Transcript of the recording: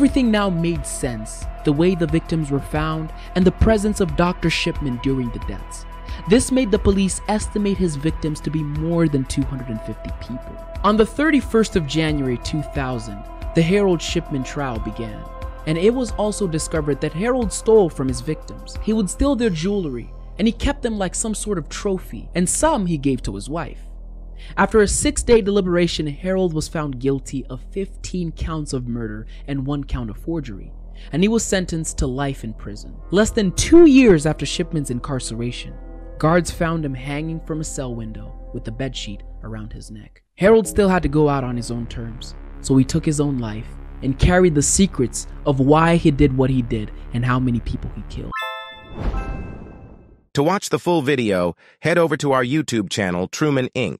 Everything now made sense the way the victims were found and the presence of Dr. Shipman during the deaths. This made the police estimate his victims to be more than 250 people. On the 31st of January 2000, the Harold Shipman trial began, and it was also discovered that Harold stole from his victims. He would steal their jewelry, and he kept them like some sort of trophy, and some he gave to his wife. After a six day deliberation, Harold was found guilty of 15 counts of murder and one count of forgery, and he was sentenced to life in prison. Less than two years after Shipman's incarceration, guards found him hanging from a cell window with a bedsheet around his neck. Harold still had to go out on his own terms, so he took his own life and carried the secrets of why he did what he did and how many people he killed. To watch the full video, head over to our YouTube channel, Truman Inc.